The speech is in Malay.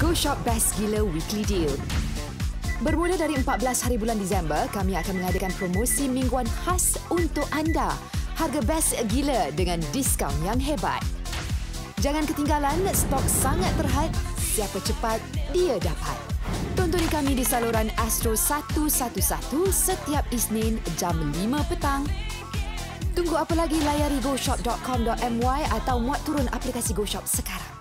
Go Shop Best Gila Weekly Deal. Bermula dari 14 hari bulan Disember, kami akan mengadakan promosi mingguan khas untuk anda. Harga best gila dengan diskaun yang hebat. Jangan ketinggalan, stok sangat terhad. Siapa cepat, dia dapat. Tonton kami di saluran Astro 111 setiap Isnin jam 5 petang. Tunggu apa lagi layari goshop.com.my atau muat turun aplikasi GoShop sekarang.